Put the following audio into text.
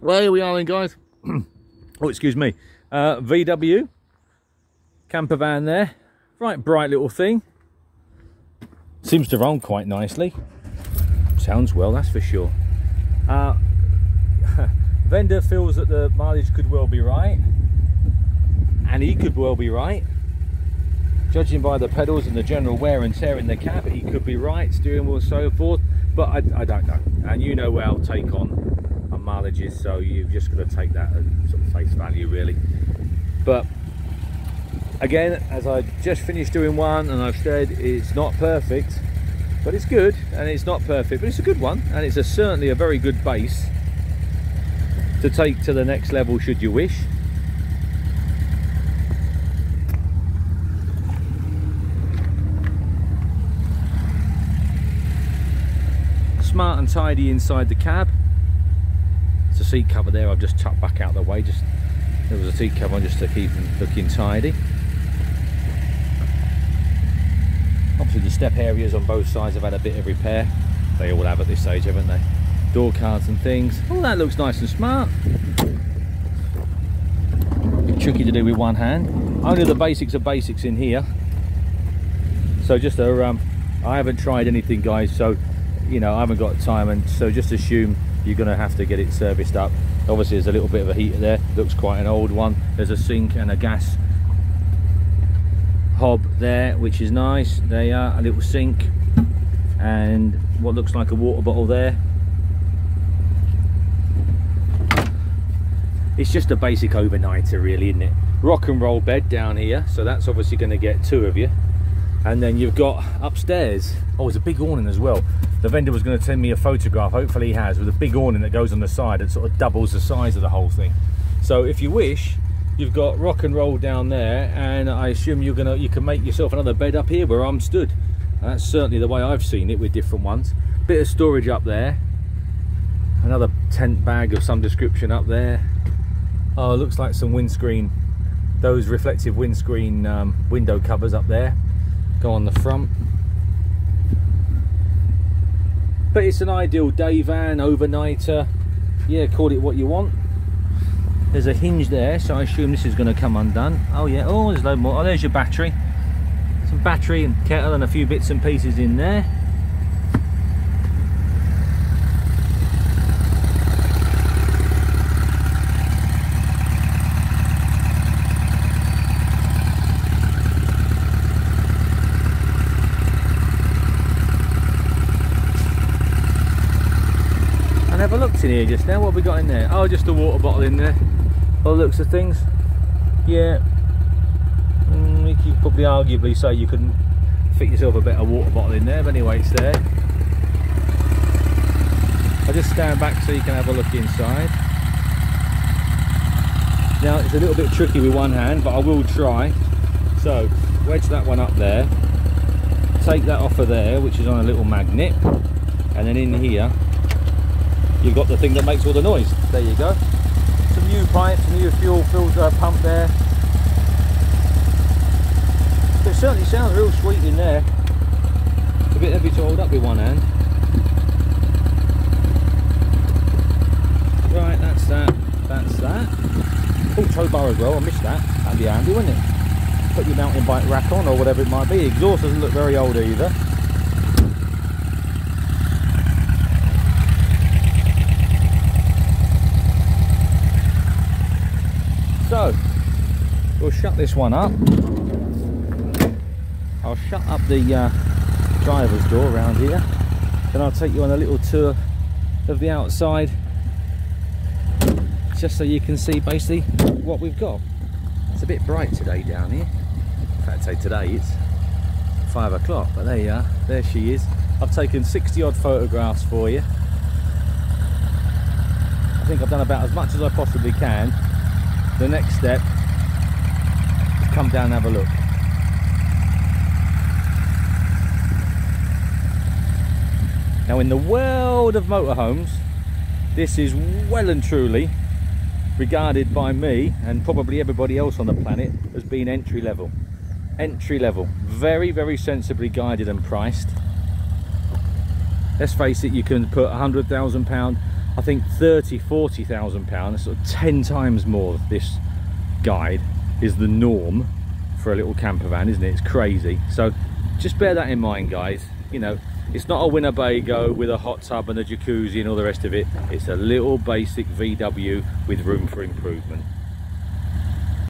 Well, here we are then, guys. oh, excuse me. Uh, VW camper van there. Right, bright little thing. Seems to run quite nicely. Sounds well, that's for sure. Uh, vendor feels that the mileage could well be right. And he could well be right. Judging by the pedals and the general wear and tear in the cab, he could be right, steering wheel and so forth. But I, I don't know. And you know where I'll take on mileages so you've just got to take that at sort of face value really. But again as I just finished doing one and I've said it's not perfect but it's good and it's not perfect but it's a good one and it's a, certainly a very good base to take to the next level should you wish. Smart and tidy inside the cab seat cover there I've just tucked back out the way just there was a seat cover on just to keep them looking tidy. Obviously the step areas on both sides have had a bit of repair. They all have at this stage haven't they? Door cards and things. Oh that looks nice and smart. Tricky to do with one hand. Only the basics of basics in here. So just a um, I haven't tried anything guys so you know I haven't got time and so just assume you're going to have to get it serviced up. Obviously there's a little bit of a heater there. Looks quite an old one. There's a sink and a gas hob there which is nice. There you are a little sink and what looks like a water bottle there. It's just a basic overnighter really isn't it? Rock and roll bed down here so that's obviously going to get two of you. And then you've got upstairs. Oh it's a big awning as well the vendor was going to send me a photograph hopefully he has with a big awning that goes on the side it sort of doubles the size of the whole thing. So if you wish you've got rock and roll down there and i assume you're gonna you can make yourself another bed up here where i'm stood. That's certainly the way i've seen it with different ones. Bit of storage up there. Another tent bag of some description up there. Oh looks like some windscreen those reflective windscreen um, window covers up there. Go on the front but it's an ideal day van overnighter. Yeah call it what you want. There's a hinge there so I assume this is going to come undone. Oh yeah. Oh there's a no more. Oh there's your battery. Some battery and kettle and a few bits and pieces in there in here just now? What we got in there? Oh, just a water bottle in there. All the looks of things. Yeah. Mm, you could probably arguably say you couldn't fit yourself a better water bottle in there, but anyway, it's there. I'll just stand back so you can have a look inside. Now, it's a little bit tricky with one hand, but I will try. So, wedge that one up there. Take that off of there, which is on a little magnet. And then in here, you've got the thing that makes all the noise. There you go. Some new pipes, new fuel filter pump there. It certainly sounds real sweet in there. It's a bit heavy to hold up with one hand. Right, that's that. That's that. Oh, tow bar as well. I missed that. That'd be handy, wouldn't it? Put your mountain bike rack on or whatever it might be. Exhaust doesn't look very old either. So, we'll shut this one up. I'll shut up the uh, driver's door around here. Then I'll take you on a little tour of the outside just so you can see basically what we've got. It's a bit bright today down here. In fact, say today it's five o'clock, but there you are. There she is. I've taken 60 odd photographs for you. I think I've done about as much as I possibly can the next step come down and have a look. Now in the world of motorhomes, this is well and truly regarded by me and probably everybody else on the planet as being entry level. Entry level, very, very sensibly guided and priced. Let's face it, you can put a hundred thousand pound I think 30, 40,000 pounds, sort of 10 times more of this guide is the norm for a little camper van, isn't it? It's crazy. So just bear that in mind, guys. You know, it's not a Winnebago with a hot tub and a jacuzzi and all the rest of it. It's a little basic VW with room for improvement.